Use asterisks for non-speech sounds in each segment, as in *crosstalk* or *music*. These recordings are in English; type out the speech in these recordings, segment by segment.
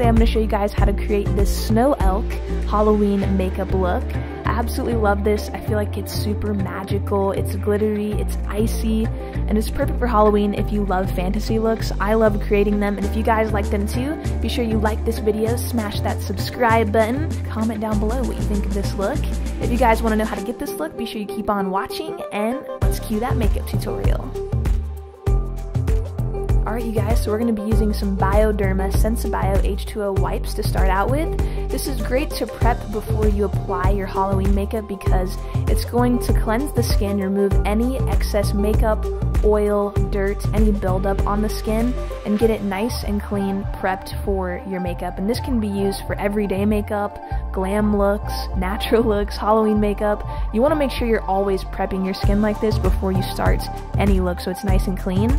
today I'm going to show you guys how to create this snow elk Halloween makeup look. I absolutely love this. I feel like it's super magical, it's glittery, it's icy, and it's perfect for Halloween if you love fantasy looks. I love creating them, and if you guys like them too, be sure you like this video, smash that subscribe button, comment down below what you think of this look. If you guys want to know how to get this look, be sure you keep on watching, and let's cue that makeup tutorial. Alright you guys, so we're going to be using some Bioderma Sensibio H2O wipes to start out with. This is great to prep before you apply your Halloween makeup because it's going to cleanse the skin, remove any excess makeup, oil, dirt, any buildup on the skin, and get it nice and clean prepped for your makeup. And this can be used for everyday makeup, glam looks, natural looks, Halloween makeup. You want to make sure you're always prepping your skin like this before you start any look so it's nice and clean.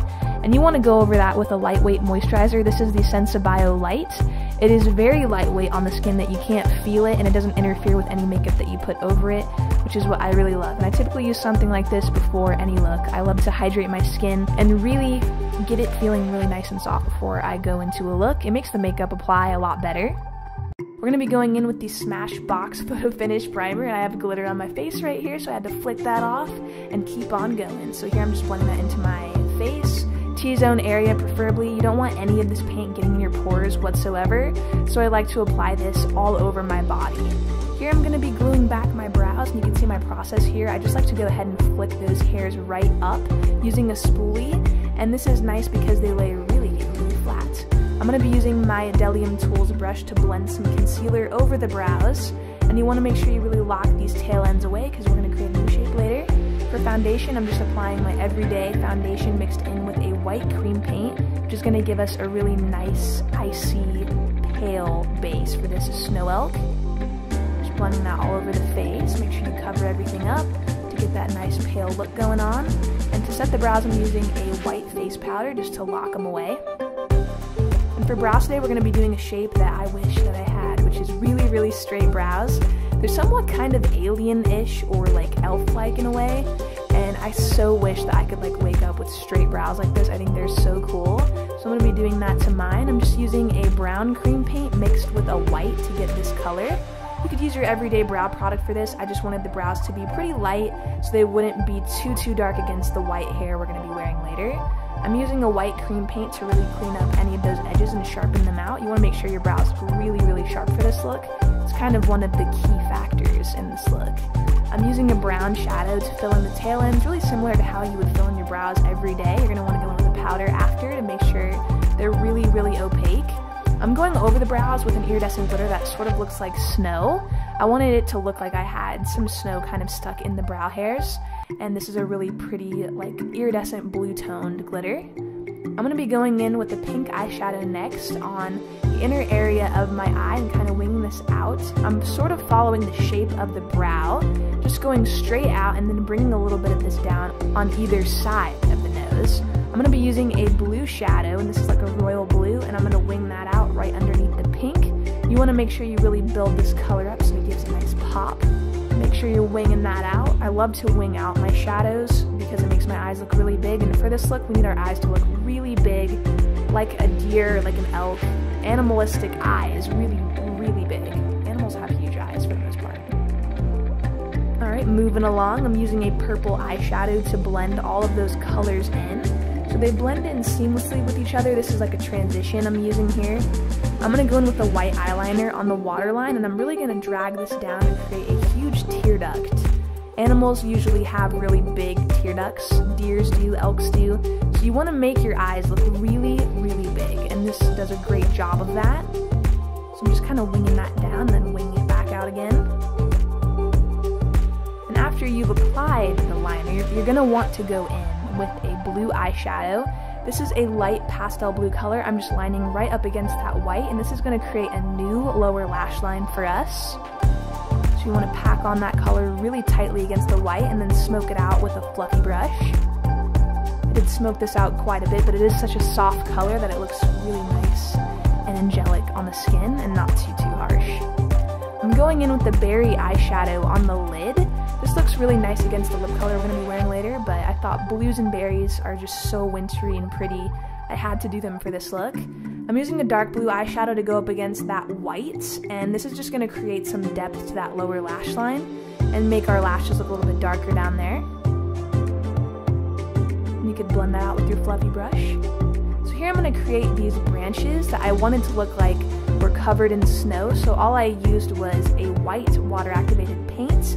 And you want to go over that with a lightweight moisturizer. This is the Sensibio Light. It is very lightweight on the skin that you can't feel it and it doesn't interfere with any makeup that you put over it, which is what I really love. And I typically use something like this before any look. I love to hydrate my skin and really get it feeling really nice and soft before I go into a look. It makes the makeup apply a lot better. We're to be going in with the Smashbox *laughs* Photo Finish Primer, and I have glitter on my face right here, so I had to flick that off and keep on going. So here I'm just blending that into my face. T-zone area preferably. You don't want any of this paint getting in your pores whatsoever, so I like to apply this all over my body. Here I'm going to be gluing back my brows, and you can see my process here. I just like to go ahead and flick those hairs right up using a spoolie, and this is nice because they lay really, really flat. I'm going to be using my Idelium Tools brush to blend some concealer over the brows, and you want to make sure you really lock these tail ends away because we're going to create a new shape later. For foundation, I'm just applying my everyday foundation mixed in white cream paint, which is going to give us a really nice, icy, pale base for this snow elk. Just blending that all over the face. Make sure you cover everything up to get that nice pale look going on. And to set the brows, I'm using a white face powder just to lock them away. And for brows today, we're going to be doing a shape that I wish that I had, which is really, really straight brows. They're somewhat kind of alien-ish or like elf-like in a way, so wish that I could like wake up with straight brows like this. I think they're so cool. So I'm going to be doing that to mine. I'm just using a brown cream paint mixed with a white to get this color. You could use your everyday brow product for this. I just wanted the brows to be pretty light so they wouldn't be too, too dark against the white hair we're going to be wearing later. I'm using a white cream paint to really clean up any of those edges and sharpen them out. You want to make sure your brows really, really sharp for this look. Kind of one of the key factors in this look. I'm using a brown shadow to fill in the tail ends, really similar to how you would fill in your brows every day. You're want to go in with a powder after to make sure they're really, really opaque. I'm going over the brows with an iridescent glitter that sort of looks like snow. I wanted it to look like I had some snow kind of stuck in the brow hairs, and this is a really pretty, like, iridescent blue toned glitter. I'm going to be going in with the pink eyeshadow next on the inner area of my eye and kind of winging this out. I'm sort of following the shape of the brow, just going straight out and then bringing a little bit of this down on either side of the nose. I'm going to be using a blue shadow, and this is like a royal blue, and I'm going to wing that out right underneath the pink. You want to make sure you really build this color up so it gives a nice pop. Make sure you're winging that out. I love to wing out my shadows because it makes my eyes look really big, and for this look, we need our eyes to look really big, like a deer, like an elk. Animalistic eye is really, really big. Animals have huge eyes for the most part. Alright, moving along, I'm using a purple eyeshadow to blend all of those colors in. So they blend in seamlessly with each other. This is like a transition I'm using here. I'm to go in with a white eyeliner on the waterline and I'm really to drag this down and create a huge tear duct. Animals usually have really big tear ducts. Deers do, elks do. So you want to make your eyes look really, really big and this does a great job of that. So I'm just kind of winging that down then winging it back out again. And after you've applied the liner, you're going to want to go in with a blue eyeshadow. This is a light pastel blue color. I'm just lining right up against that white, and this is going to create a new lower lash line for us. So you want to pack on that color really tightly against the white and then smoke it out with a fluffy brush. I did smoke this out quite a bit, but it is such a soft color that it looks really nice and angelic on the skin and not too, too harsh. I'm going in with the berry eyeshadow on the lid. This looks really nice against the lip color we're going to be wearing later, but I thought blues and berries are just so wintry and pretty. I had to do them for this look. I'm using a dark blue eyeshadow to go up against that white, and this is just going to create some depth to that lower lash line and make our lashes look a little bit darker down there. And you could blend that out with your fluffy brush. So here I'm going to create these branches that I wanted to look like were covered in snow, so all I used was a white water activated paint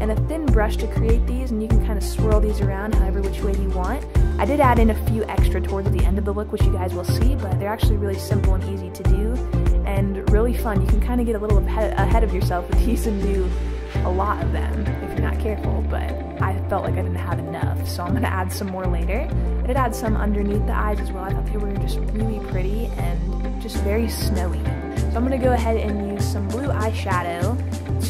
and a thin brush to create these and you can kind of swirl these around however which way you want. I did add in a few extra towards the end of the look which you guys will see but they're actually really simple and easy to do and really fun. You can kind of get a little ahead of yourself with these and do a lot of them if you're not careful but I felt like I didn't have enough so I'm going to add some more later. I did add some underneath the eyes as well. I thought they were just really pretty and just very snowy. So I'm going to go ahead and use some blue eyeshadow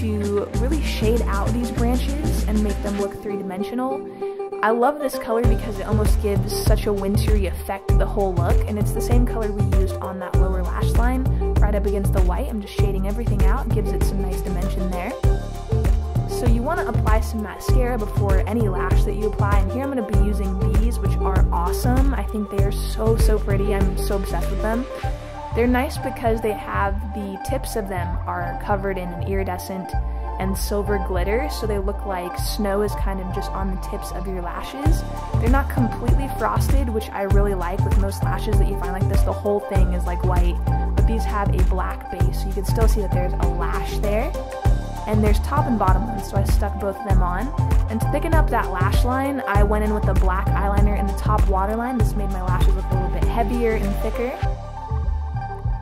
to really shade out these branches and make them look three-dimensional. I love this color because it almost gives such a wintry effect to the whole look, and it's the same color we used on that lower lash line, right up against the white. I'm just shading everything out, gives it some nice dimension there. So you want to apply some mascara before any lash that you apply, and here I'm going to be using these, which are awesome. I think they are so, so pretty. I'm so obsessed with them. They're nice because they have the tips of them are covered in an iridescent and silver glitter, so they look like snow is kind of just on the tips of your lashes. They're not completely frosted, which I really like with most lashes that you find like this. The whole thing is like white, but these have a black base, so you can still see that there's a lash there. And there's top and bottom ones, so I stuck both of them on. And to thicken up that lash line, I went in with a black eyeliner in the top waterline. This made my lashes look a little bit heavier and thicker.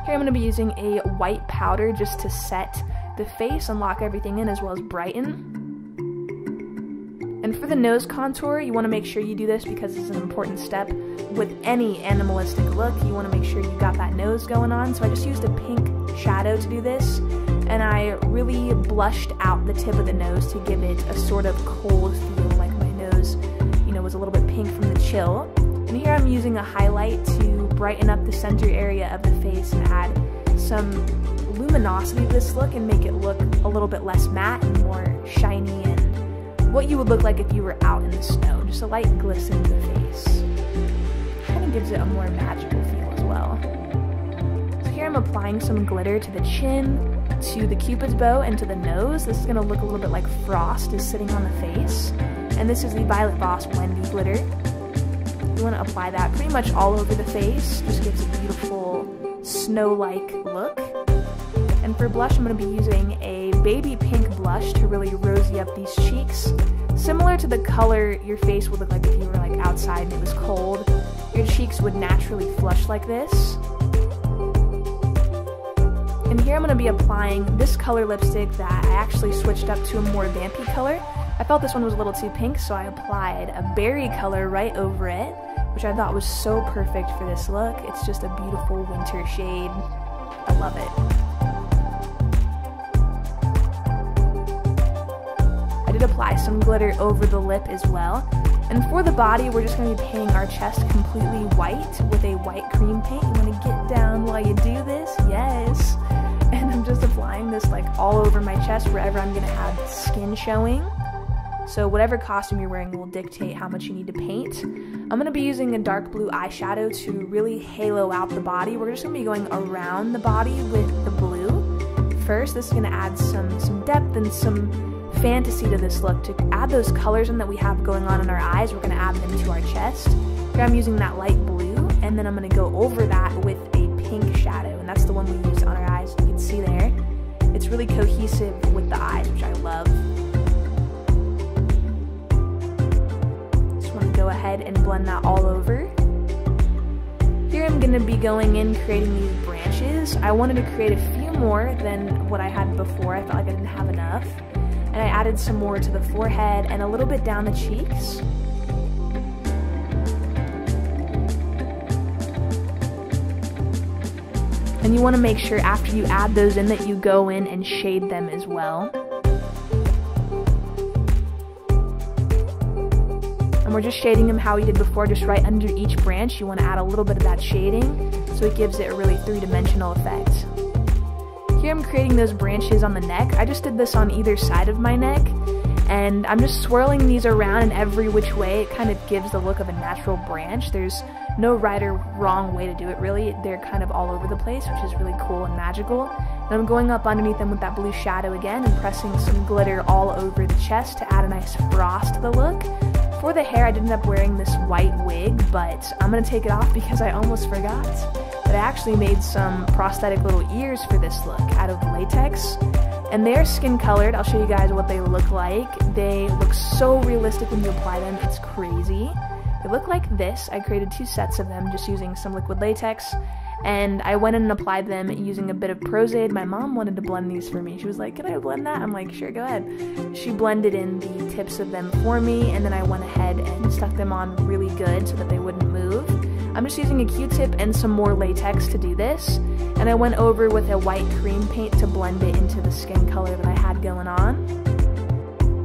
Here I'm going to be using a white powder just to set the face and lock everything in as well as brighten. And for the nose contour, you want to make sure you do this because it's an important step. With any animalistic look, you want to make sure you got that nose going on. So I just used a pink shadow to do this. And I really blushed out the tip of the nose to give it a sort of cold feel, like my nose, you know, was a little bit pink from the chill. And here I'm using a highlight to brighten up the center area of the face and add some luminosity to this look and make it look a little bit less matte and more shiny and what you would look like if you were out in the snow. Just a light glisten to the face. Kind of gives it a more magical feel as well. So here I'm applying some glitter to the chin, to the cupid's bow, and to the nose. This is going to look a little bit like frost is sitting on the face. And this is the Violet Voss Wendy glitter. You want to apply that pretty much all over the face. Just gives a beautiful snow-like look. And for blush, I'm going to be using a baby pink blush to really rosy up these cheeks. Similar to the color your face would look like if you were like outside and it was cold. Your cheeks would naturally flush like this. And here I'm going to be applying this color lipstick that I actually switched up to a more vampy color. I felt this one was a little too pink, so I applied a berry color right over it, which I thought was so perfect for this look. It's just a beautiful winter shade. I love it. Apply some glitter over the lip as well. And for the body, we're just going to be painting our chest completely white with a white cream paint. You want to get down while you do this? Yes. *laughs* And I'm just applying this like all over my chest wherever I'm going to have skin showing. So whatever costume you're wearing will dictate how much you need to paint. I'm going to be using a dark blue eyeshadow to really halo out the body. We're just going to be going around the body with the blue. First, this is going to add some, some depth and some fantasy to this look. To add those colors in that we have going on in our eyes, we're going to add them to our chest. Here I'm using that light blue, and then I'm going to go over that with a pink shadow, and that's the one we used on our eyes. You can see there. It's really cohesive with the eyes, which I love. Just want to go ahead and blend that all over. Here I'm going to be going in creating these branches. I wanted to create a few more than what I had before. I felt like I didn't have enough. And I added some more to the forehead and a little bit down the cheeks. And you want to make sure after you add those in that you go in and shade them as well. And we're just shading them how we did before, just right under each branch. You want to add a little bit of that shading so it gives it a really three-dimensional effect. Here I'm creating those branches on the neck. I just did this on either side of my neck. And I'm just swirling these around in every which way. It kind of gives the look of a natural branch. There's no right or wrong way to do it really. They're kind of all over the place, which is really cool and magical. And I'm going up underneath them with that blue shadow again and pressing some glitter all over the chest to add a nice frost to the look. For the hair, I ended up wearing this white wig, but I'm to take it off because I almost forgot that I actually made some prosthetic little ears for this look out of latex. And they're skin colored. I'll show you guys what they look like. They look so realistic when you apply them, it's crazy. They look like this. I created two sets of them just using some liquid latex. And I went in and applied them using a bit of Pros-Aide. My mom wanted to blend these for me. She was like, Can I blend that? I'm like, Sure, go ahead. She blended in the tips of them for me, and then I went ahead and stuck them on really good so that they wouldn't move. I'm just using a q-tip and some more latex to do this. And I went over with a white cream paint to blend it into the skin color that I had going on.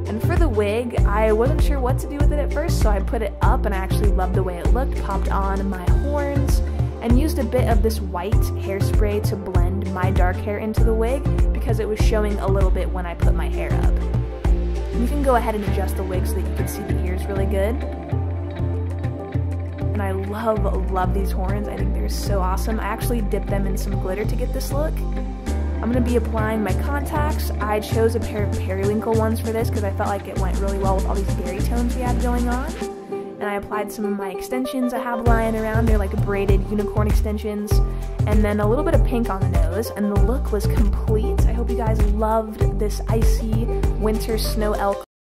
And for the wig, I wasn't sure what to do with it at first, so I put it up and I actually loved the way it looked, popped on my horns, and used a bit of this white hairspray to blend my dark hair into the wig because it was showing a little bit when I put my hair up. You can go ahead and adjust the wig so that you can see the ears really good and I love, love these horns. I think they're so awesome. I actually dipped them in some glitter to get this look. I'm going to be applying my contacts. I chose a pair of periwinkle ones for this because I felt like it went really well with all these berry tones we had going on. And I applied some of my extensions I have lying around. They're like braided unicorn extensions. And then a little bit of pink on the nose. And the look was complete. I hope you guys loved this icy winter snow elk